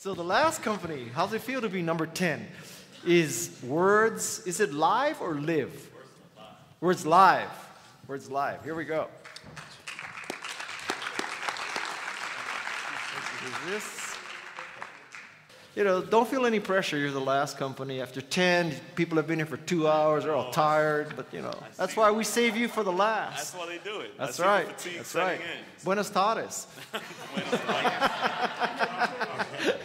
So the last company, how's it feel to be number 10? Is words, is it live or live? Words live. Words live. Here we go. Is this? You know, don't feel any pressure. You're the last company. After 10, people have been here for two hours. They're all oh. tired. But, you know, that's why we save you for the last. That's why they do it. That's right. That's right. in. Buenos tardes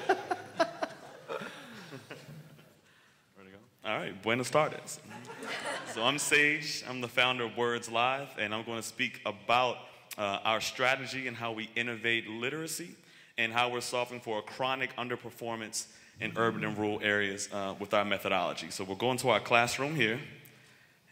go? All right, buenos tardes. so I'm Sage. I'm the founder of Words Liive, and I'm going to speak about uh, our strategy and how we innovate literacy and how we're solving for a chronic underperformance in urban and rural areas uh, with our methodology. So we're going to our classroom here,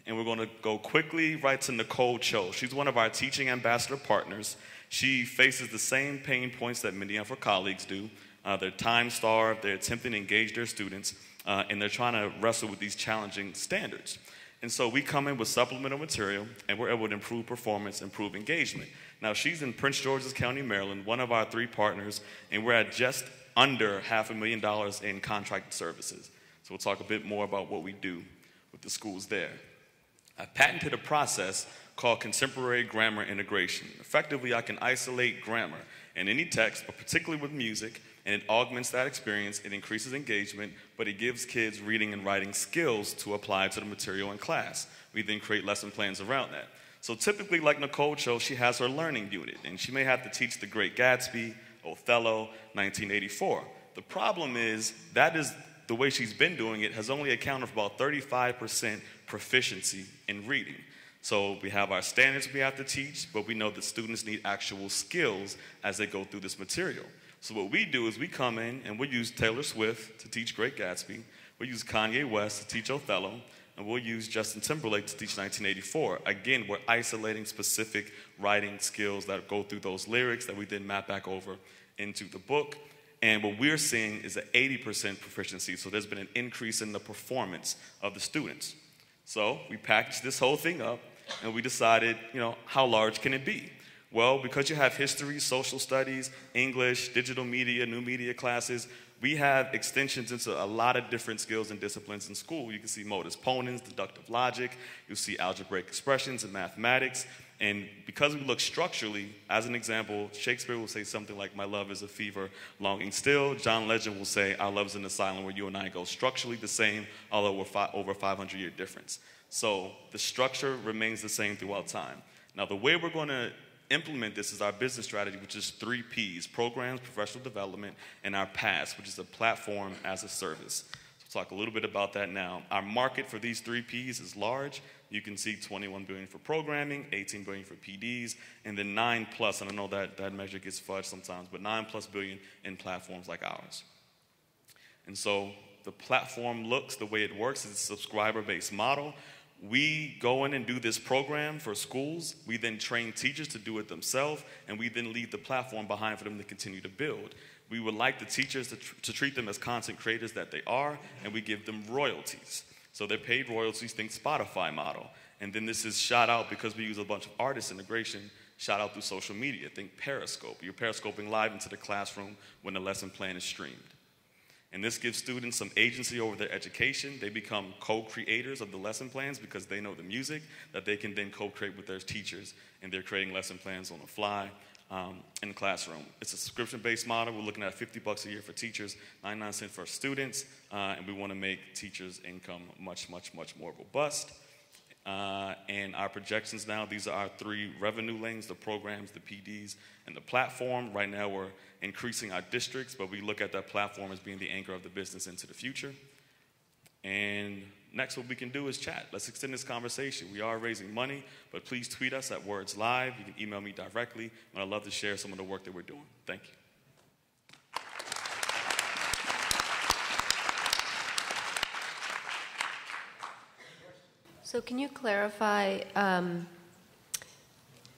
and we're going to go quickly right to Nicole Cho. She's one of our teaching ambassador partners. She faces the same pain points that many of her colleagues do. Uh, they're time starved, they're attempting to engage their students, uh, and they're trying to wrestle with these challenging standards. And so we come in with supplemental material, and we're able to improve performance, improve engagement. Now, she's in Prince George's County, Maryland, one of our three partners, and we're at just under half a million dollars in contracted services. So we'll talk a bit more about what we do with the schools there. I patented a process called contemporary grammar integration. Effectively, I can isolate grammar in any text, but particularly with music, and it augments that experience, it increases engagement, but it gives kids reading and writing skills to apply to the material in class. We then create lesson plans around that. So typically, like Nicole Cho, she has her learning unit, and she may have to teach The Great Gatsby, Othello, 1984. The problem is that is the way she's been doing it has only accounted for about 35% proficiency in reading. So we have our standards we have to teach, but we know that students need actual skills as they go through this material. So what we do is we come in and we use Taylor Swift to teach Great Gatsby, we use Kanye West to teach Othello, and we'll use Justin Timberlake to teach 1984. Again, we're isolating specific writing skills that go through those lyrics that we then map back over into the book. And what we're seeing is an 80% proficiency. So there's been an increase in the performance of the students. So we packaged this whole thing up and we decided, you know, how large can it be? Well, because you have history, social studies, English, digital media, new media classes, we have extensions into a lot of different skills and disciplines in school. You can see modus ponens, deductive logic, you'll see algebraic expressions and mathematics. And because we look structurally, as an example, Shakespeare will say something like, My love is a fever, longing still. John Legend will say, Our love is an asylum where you and I go. Structurally the same, although we're fi- over 500 year difference. So the structure remains the same throughout time. Now, the way we're going to implement this is our business strategy, which is three P's programs, professional development, and our PaaS, which is a platform as a service. So we'll talk a little bit about that now. Our market for these three P's is large. You can see 21 billion for programming, 18 billion for PDs, and then 9 plus, and I know that, that measure gets fudged sometimes, but 9 plus billion in platforms like ours. And so the platform looks, the way it works is a subscriber based model. We go in and do this program for schools. We then train teachers to do it themselves, and we then leave the platform behind for them to continue to build. We would like the teachers to, tr- to treat them as content creators that they are, and we give them royalties. So they're paid royalties, think Spotify model. And then this is shot out because we use a bunch of artist integration, shot out through social media. Think Periscope. You're periscoping live into the classroom when the lesson plan is streamed. And this gives students some agency over their education. They become co creators of the lesson plans because they know the music that they can then co create with their teachers, and they're creating lesson plans on the fly um, in the classroom. It's a subscription based model. We're looking at 50 bucks a year for teachers, 99 cents for students, uh, and we want to make teachers' income much, much, much more robust. Uh, and our projections now, these are our three revenue lanes the programs, the PDs, and the platform. Right now, we're increasing our districts, but we look at that platform as being the anchor of the business into the future. And next, what we can do is chat. Let's extend this conversation. We are raising money, but please tweet us at Words Liive. You can email me directly, and I'd love to share some of the work that we're doing. Thank you. So can you clarify um,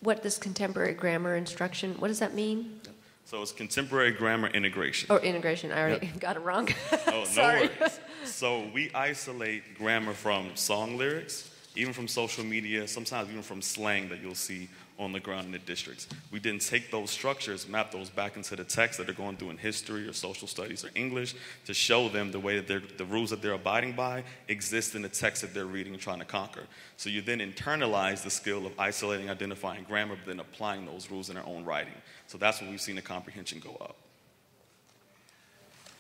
what this contemporary grammar instruction, what does that mean? So it's contemporary grammar integration. Or integration, I already got it wrong. Oh, no worries. So we isolate grammar from song lyrics even from social media, sometimes even from slang that you'll see on the ground in the districts. We didn't take those structures, map those back into the text that they're going through in history or social studies or English to show them the way that the rules that they're abiding by exist in the text that they're reading and trying to conquer. So you then internalize the skill of isolating, identifying grammar, but then applying those rules in their own writing. So that's when we've seen the comprehension go up.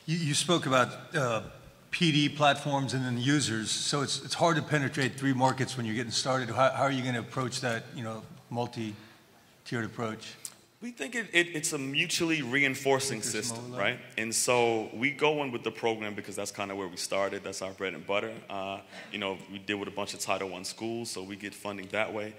You, you spoke about uh, PD platforms and then users, so it's, it's hard to penetrate three markets when you're getting started. How, how are you going to approach that, you know, multi-tiered approach? We think it, it, it's a mutually reinforcing system, right? And so we go in with the program because that's kind of where we started. That's our bread and butter. Uh, you know, we deal with a bunch of Title I schools, so we get funding that way.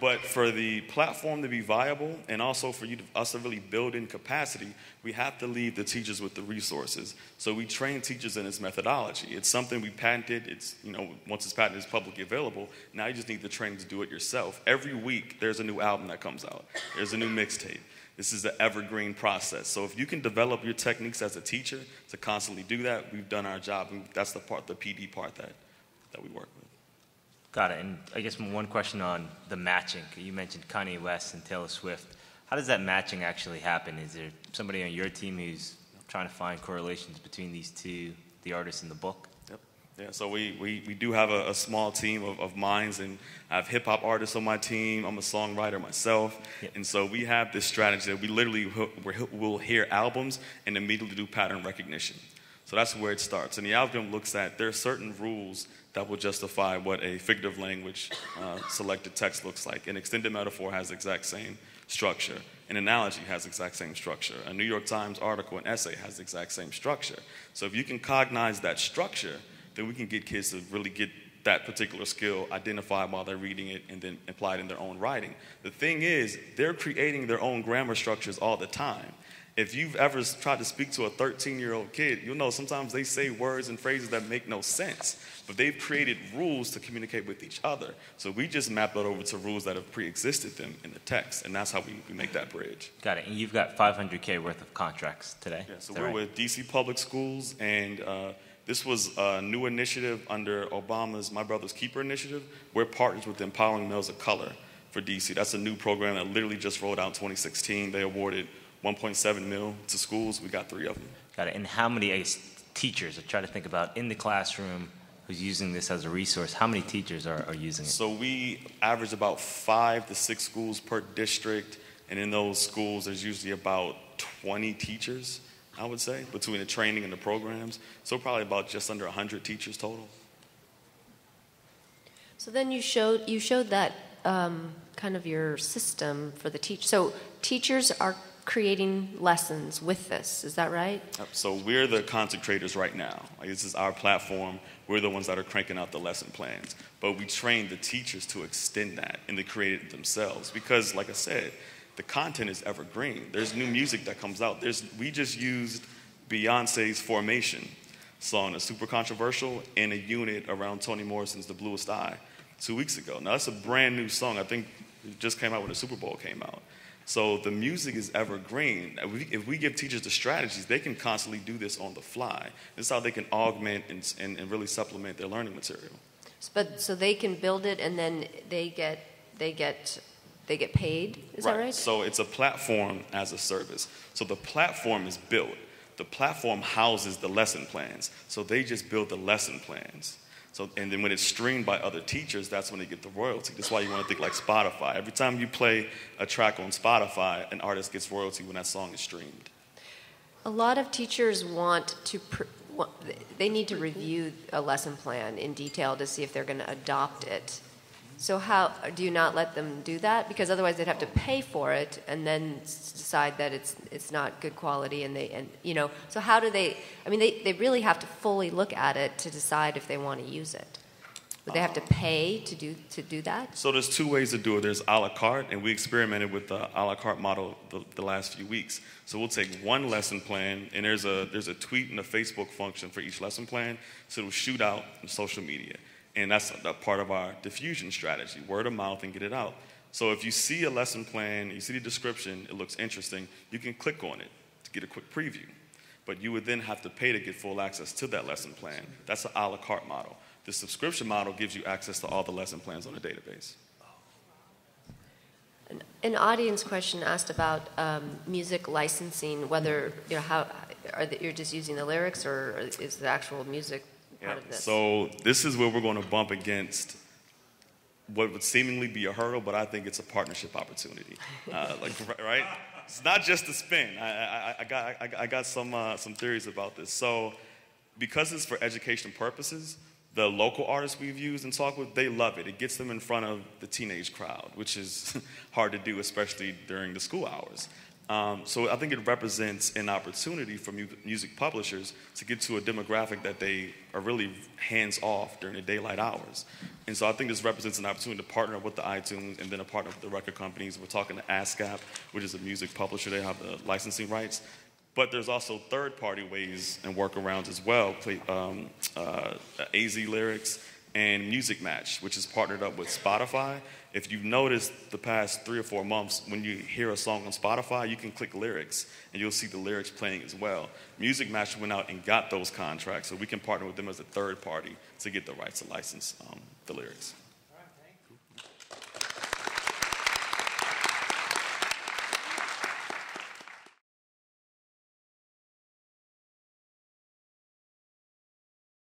But for the platform to be viable and also for you to, us to really build in capacity, we have to leave the teachers with the resources. So we train teachers in this methodology. It's something we patented. It's, you know, once it's patented, it's publicly available. Now you just need the training to do it yourself. Every week, there's a new album that comes out. There's a new mixtape. This is the evergreen process. So if you can develop your techniques as a teacher to constantly do that, we've done our job. And that's the part, the PD part that, that we work with. Got it. And I guess one question on the matching. You mentioned Kanye West and Taylor Swift. How does that matching actually happen? Is there somebody on your team who's trying to find correlations between these two, the artist and the book? Yep. Yeah, so we, we, we do have a, a small team of, of minds, and I have hip hop artists on my team. I'm a songwriter myself. Yep. And so we have this strategy that we literally will hear albums and immediately do pattern recognition. So that's where it starts. And the algorithm looks at there are certain rules that will justify what a figurative language uh, selected text looks like. An extended metaphor has exact same structure. An analogy has exact same structure. A New York Times article, an essay has exact same structure. So if you can cognize that structure, then we can get kids to really get that particular skill identified while they're reading it and then applied in their own writing. The thing is, they're creating their own grammar structures all the time if you've ever tried to speak to a 13 year old kid, you'll know sometimes they say words and phrases that make no sense, but they've created rules to communicate with each other. So we just map that over to rules that have pre existed them in the text, and that's how we, we make that bridge. Got it. And you've got 500K worth of contracts today? Yeah, so we're right? with DC Public Schools, and uh, this was a new initiative under Obama's My Brother's Keeper initiative. We're partners with Empowering Males of Color for DC. That's a new program that literally just rolled out in 2016. They awarded 1.7 mil to schools. We got three of them. Got it. And how many teachers? I try to think about in the classroom who's using this as a resource. How many teachers are, are using it? So we average about five to six schools per district, and in those schools, there's usually about 20 teachers. I would say between the training and the programs. So probably about just under 100 teachers total. So then you showed you showed that um, kind of your system for the teach. So teachers are creating lessons with this. Is that right? So we're the content creators right now. Like this is our platform. We're the ones that are cranking out the lesson plans. But we train the teachers to extend that and to create it themselves. Because, like I said, the content is evergreen. There's new music that comes out. There's, we just used Beyonce's Formation song, a super controversial, in a unit around Toni Morrison's The Bluest Eye two weeks ago. Now, that's a brand new song. I think it just came out when the Super Bowl came out. So the music is evergreen. If we give teachers the strategies, they can constantly do this on the fly. This is how they can augment and, and, and really supplement their learning material. But so they can build it and then they get they get they get paid. Is right. that right? So it's a platform as a service. So the platform is built. The platform houses the lesson plans. So they just build the lesson plans. So, and then when it's streamed by other teachers, that's when they get the royalty. That's why you want to think like Spotify. Every time you play a track on Spotify, an artist gets royalty when that song is streamed. A lot of teachers want to, pr- they need to review a lesson plan in detail to see if they're going to adopt it. So how do you not let them do that? Because otherwise they'd have to pay for it and then decide that it's it's not good quality and they and you know. So how do they? I mean, they they really have to fully look at it to decide if they want to use it. Would they have to pay to do to do that? So there's two ways to do it. There's a la carte, and we experimented with the a la carte model the, the last few weeks. So we'll take one lesson plan, and there's a there's a tweet and a Facebook function for each lesson plan. So it'll shoot out in social media. And that's a part of our diffusion strategy word of mouth and get it out. So if you see a lesson plan, you see the description, it looks interesting, you can click on it to get a quick preview. But you would then have to pay to get full access to that lesson plan. That's an a la carte model. The subscription model gives you access to all the lesson plans on the database. An, an audience question asked about um, music licensing, whether you know how are the, you're just using the lyrics or is the actual music part of this? So this is where we're going to bump against what would seemingly be a hurdle, but I think it's a partnership opportunity. Uh, like right, it's not just a spin. I, I, I got I, I got some uh, some theories about this. So because it's for education purposes, the local artists we've used and talked with, they love it. It gets them in front of the teenage crowd, which is hard to do, especially during the school hours. Um, so I think it represents an opportunity for mu- music publishers to get to a demographic that they are really hands off during the daylight hours. And so I think this represents an opportunity to partner with the iTunes and then a partner with the record companies. We're talking to ASCAP, which is a music publisher. They have the licensing rights. But there's also third-party ways and workarounds as well. Um, uh, AZ Lyrics and Musixmatch, which is partnered up with Spotify. If you've noticed the past three or four months, when you hear a song on Spotify, you can click lyrics and you'll see the lyrics playing as well. Musixmatch went out and got those contracts, so we can partner with them as a third party to get the rights to license um, the lyrics.